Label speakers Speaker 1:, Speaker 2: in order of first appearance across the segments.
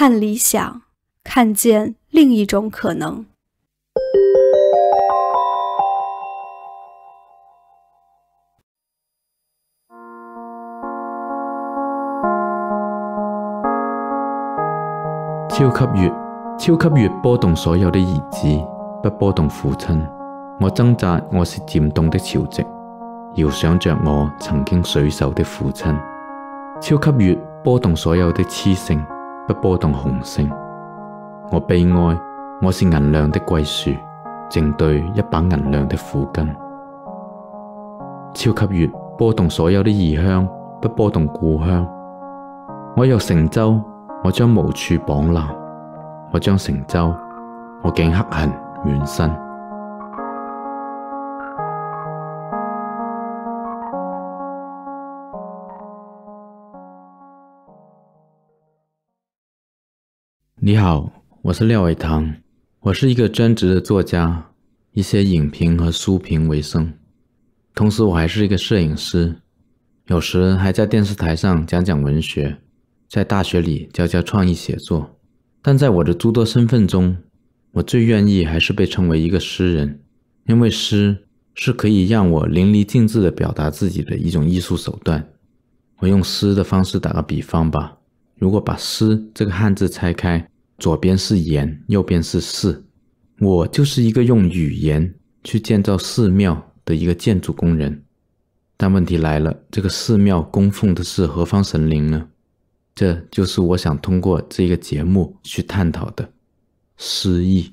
Speaker 1: 看理想，看见另一种可能。
Speaker 2: 超級月，超級月波动所有的意志，不波动父亲。我挣扎，我是渐冻的潮汐，遥想着我曾经水手的父亲。超级月波动所有的雌性，不波动雄性。我悲哀，我是银亮的桂树，正对一把银亮的斧根。超级月波动所有的异乡，不波动故乡。我有成舟。我将无处绑缆，我将成舟，我竟黑痕满身。你好，我是廖伟棠，我是一个专职的作家，一些影评和书评为生，同时我还是一个摄影师，有时还在电视台上讲讲文学。在大学里教教创意写作，但在我的诸多身份中，我最愿意还是被称为一个诗人，因为诗是可以让我淋漓尽致地表达自己的一种艺术手段。我用诗的方式打个比方吧，如果把“诗”这个汉字拆开，左边是言，右边是寺，我就是一个用语言去建造寺庙的一个建筑工人。但问题来了，这个寺庙供奉的是何方神灵呢？这就是我想通过这个节目去探讨的诗意。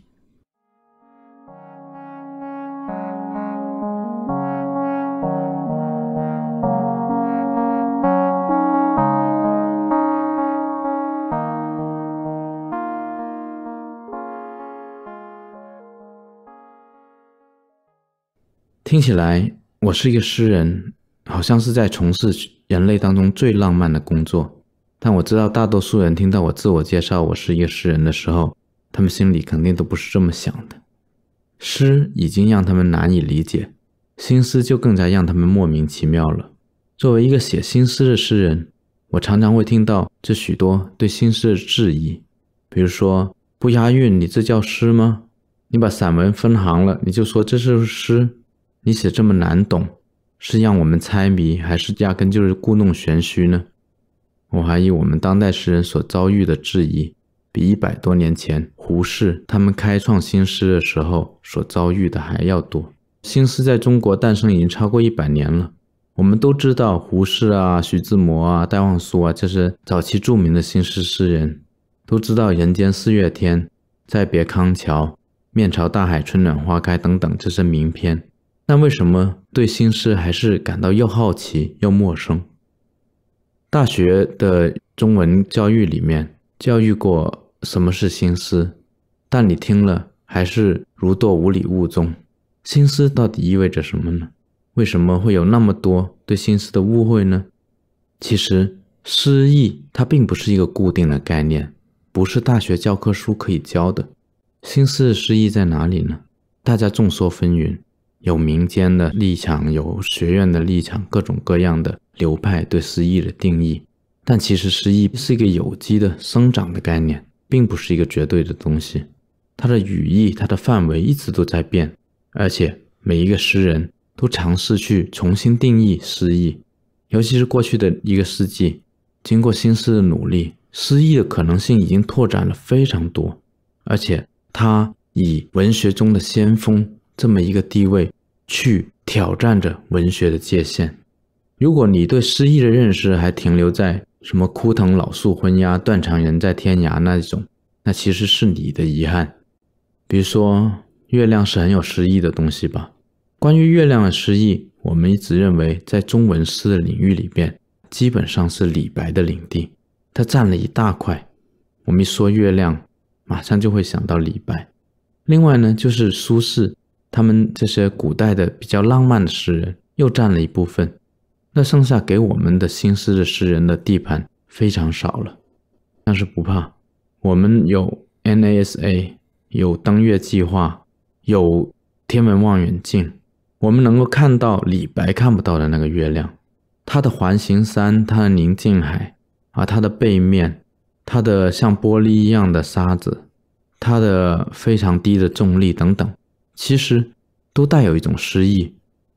Speaker 2: 听起来，我是一个诗人，好像是在从事人类当中最浪漫的工作。但我知道，大多数人听到我自我介绍我是一个诗人的时候，他们心里肯定都不是这么想的。诗已经让他们难以理解，新诗就更加让他们莫名其妙了。作为一个写新诗的诗人，我常常会听到这许多对新诗的质疑，比如说不押韵，你这叫诗吗？你把散文分行了，你就说这是诗？你写这么难懂，是让我们猜谜，还是压根就是故弄玄虚呢？我怀疑我们当代诗人所遭遇的质疑，比一百多年前胡适他们开创新诗的时候所遭遇的还要多。新诗在中国诞生已经超过一百年了。我们都知道胡适啊、徐志摩啊、戴望舒啊，这是早期著名的新诗诗人。都知道“人间四月天”“再别康桥”“面朝大海，春暖花开”等等这些名篇。但为什么对新诗还是感到又好奇又陌生？大学的中文教育里面教育过什么是新诗，但你听了还是如堕五里雾中。新诗到底意味着什么呢？为什么会有那么多对新诗的误会呢？其实诗意它并不是一个固定的概念，不是大学教科书可以教的。新诗的诗意在哪里呢？大家众说纷纭。有民间的立场，有学院的立场，各种各样的流派对诗意的定义。但其实诗意是一个有机的生长的概念，并不是一个绝对的东西。它的语义、它的范围一直都在变，而且每一个诗人都尝试去重新定义诗意。尤其是过去的一个世纪，经过新诗的努力，诗意的可能性已经拓展了非常多，而且它以文学中的先锋这么一个地位。去挑战着文学的界限。如果你对诗意的认识还停留在什么“枯藤老树昏鸦，断肠人在天涯”那一种，那其实是你的遗憾。比如说，月亮是很有诗意的东西吧？关于月亮的诗意，我们一直认为在中文诗的领域里边，基本上是李白的领地，他占了一大块。我们一说月亮，马上就会想到李白。另外呢，就是苏轼。他们这些古代的比较浪漫的诗人又占了一部分，那剩下给我们的新诗的诗人的地盘非常少了。但是不怕，我们有 NASA，有登月计划，有天文望远镜，我们能够看到李白看不到的那个月亮，它的环形山，它的宁静海，而它的背面它的像玻璃一样的沙子，它的非常低的重力等等，其实都带有一种诗意。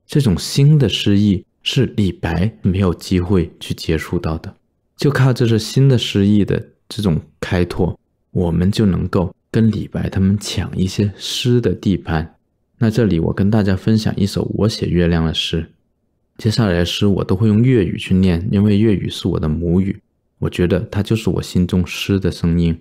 Speaker 2: 这种新的诗意是李白没有机会去接触到的，就靠这是新的诗意的这种开拓，我们就能够跟李白他们抢一些诗的地盘。那这里我跟大家分享一首我写月亮的诗。接下来的诗我都会用粤语去念，因为粤语是我的母语。我觉得它就是我心中诗的声音。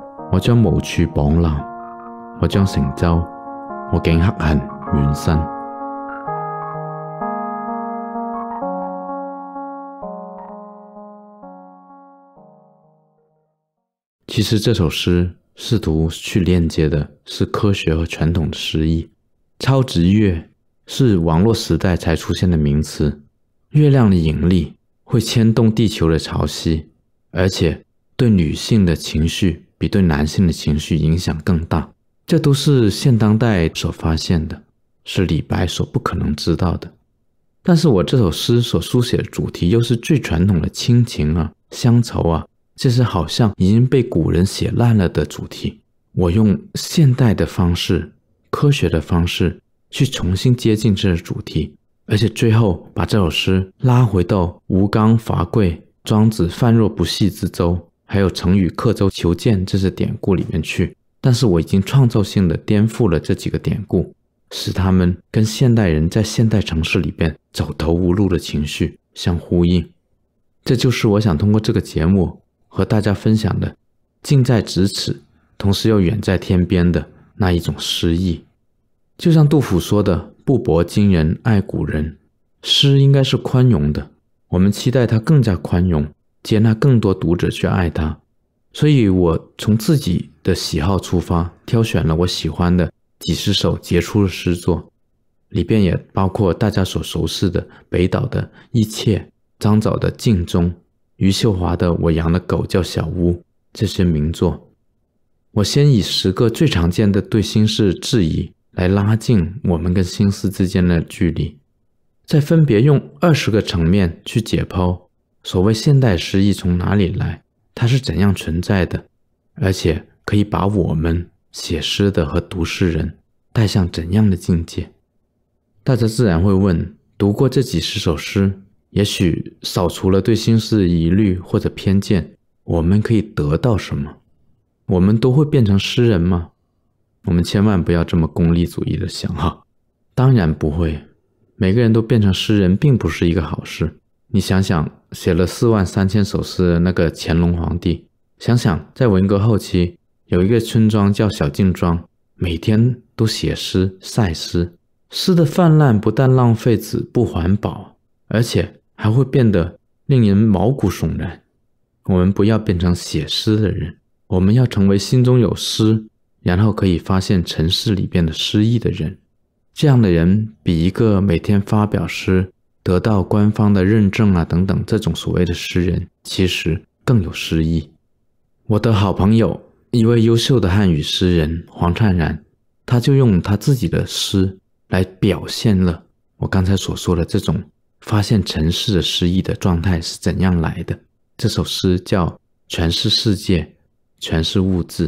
Speaker 2: 我将无处绑缆，我将成舟，我竟黑痕远身。其实这首诗。试图去链接的是科学和传统的诗意。超值月是网络时代才出现的名词。月亮的引力会牵动地球的潮汐，而且对女性的情绪比对男性的情绪影响更大。这都是现当代所发现的，是李白所不可能知道的。但是我这首诗所书写的主题又是最传统的亲情啊、乡愁啊。这是好像已经被古人写烂了的主题，我用现代的方式、科学的方式去重新接近这个主题，而且最后把这首诗拉回到吴刚伐桂、庄子泛若不系之舟，还有成语刻舟求剑这些典故里面去。但是我已经创造性的颠覆了这几个典故，使他们跟现代人在现代城市里边走投无路的情绪相呼应。这就是我想通过这个节目。和大家分享的近在咫尺，同时又远在天边的那一种诗意，就像杜甫说的：“不薄今人爱古人。”诗应该是宽容的，我们期待它更加宽容，接纳更多读者去爱它。所以，我从自己的喜好出发，挑选了我喜欢的几十首杰出的诗作，里边也包括大家所熟悉的北岛的《一切》，张枣的《镜中》。余秀华的《我养的狗叫小屋》这些名作，我先以十个最常见的对心事质疑来拉近我们跟心思之间的距离，再分别用二十个层面去解剖所谓现代诗意从哪里来，它是怎样存在的，而且可以把我们写诗的和读诗人带向怎样的境界。大家自然会问：读过这几十首诗？也许扫除了对心事的疑虑或者偏见，我们可以得到什么？我们都会变成诗人吗？我们千万不要这么功利主义的想哈。当然不会，每个人都变成诗人并不是一个好事。你想想，写了四万三千首诗的那个乾隆皇帝，想想在文革后期有一个村庄叫小径庄，每天都写诗晒诗，诗的泛滥不但浪费纸不环保，而且。还会变得令人毛骨悚然。我们不要变成写诗的人，我们要成为心中有诗，然后可以发现城市里边的诗意的人。这样的人比一个每天发表诗、得到官方的认证啊等等这种所谓的诗人，其实更有诗意。我的好朋友，一位优秀的汉语诗人黄灿然，他就用他自己的诗来表现了我刚才所说的这种。发现城市的诗意的状态是怎样来的？这首诗叫《全是世界，全是物质》。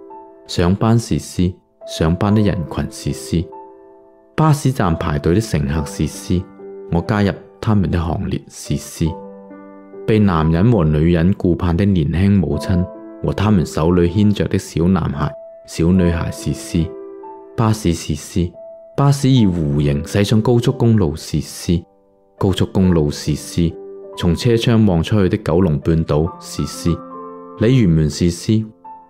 Speaker 2: 上班是诗，上班的人群是诗。巴士站排隊的乘客是诗，我加入他們的行列是诗。被男人和女人顧盼的年輕母親和他們手裏牽着的小男孩、小女孩是诗。巴士是诗，巴士以弧形驶上高速公路是诗，高速公路是詩。從車窗望出去的九龍半島是詩，鯉魚門是诗，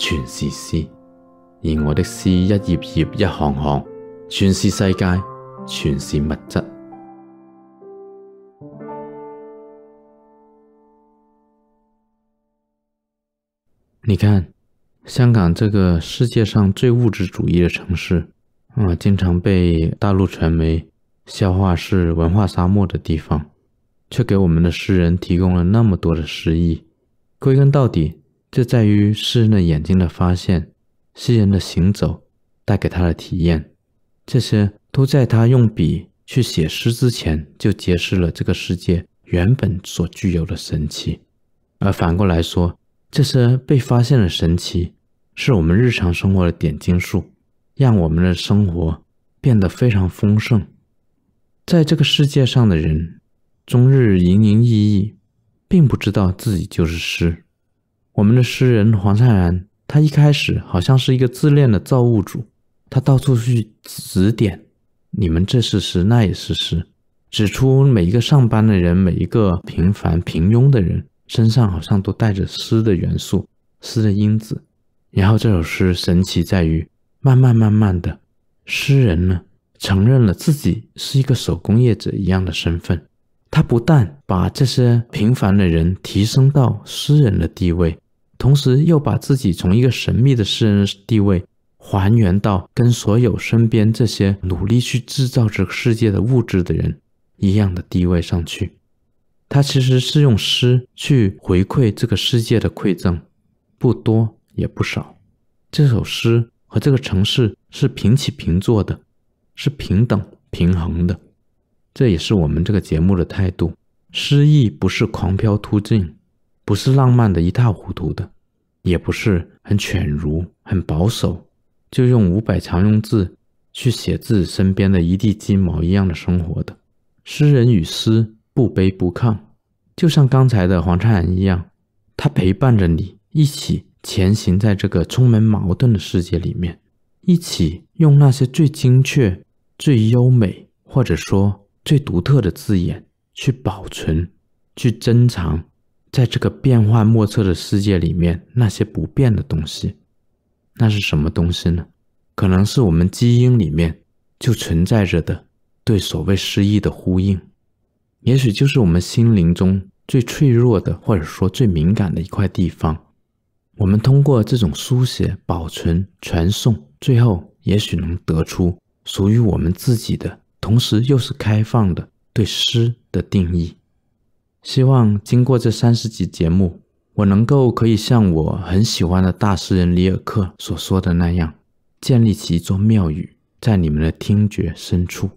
Speaker 2: 全是诗。而我的诗一页页一行行，全是世界，全是物质。你看，香港这个世界上最物质主义的城市，啊，经常被大陆传媒。笑话是文化沙漠的地方，却给我们的诗人提供了那么多的诗意。归根到底，這在于诗人的眼睛的发现，诗人的行走带给他的体验，这些都在他用笔去写诗之前就揭示了这个世界原本所具有的神奇。而反过来说，这些被发现的神奇，是我们日常生活的点睛术，让我们的生活变得非常丰盛。在这个世界上的人，终日营营役役，并不知道自己就是诗。我们的诗人黄灿然，他一开始好像是一个自恋的造物主，他到处去指点，你们这是诗，那也是诗，指出每一个上班的人，每一个平凡平庸的人身上好像都带着诗的元素、诗的因子。然后这首诗神奇在于，慢慢慢慢的，诗人呢，承认了自己是一个手工业者一样的身份，他不但把这些平凡的人提升到诗人的地位，同时又把自己从一个神秘的诗人地位还原到跟所有身边这些努力去制造这个世界的物质的人一样的地位上去。他其实是用诗去回馈这个世界的馈赠，不多也不少。这首诗和这个城市是平起平坐的。是平等平衡的，这也是我们这个节目的态度。诗意不是狂飙突进，不是浪漫的一塌糊涂的，也不是很犬儒、很保守，就用五百常用字去写自己身边的一地鸡毛一样的生活的。诗人与诗不卑不亢，就像刚才的黄灿然一样，他陪伴着你一起前行在这个充满矛盾的世界里面，一起用那些最精确。最优美或者说最独特的字眼去保存、去珍藏，在这个变幻莫测的世界里面那些不变的东西，那是什么东西呢？可能是我们基因里面就存在着的对所谓诗意的呼应，也许就是我们心灵中最脆弱的或者说最敏感的一块地方。我们通过这种书写、保存、传送，最后也许能得出。属于我们自己的，同时又是开放的对诗的定义。希望经过这三十集节目，我能够可以像我很喜欢的大诗人里尔克所说的那样，建立起一座庙宇在你们的听觉深处。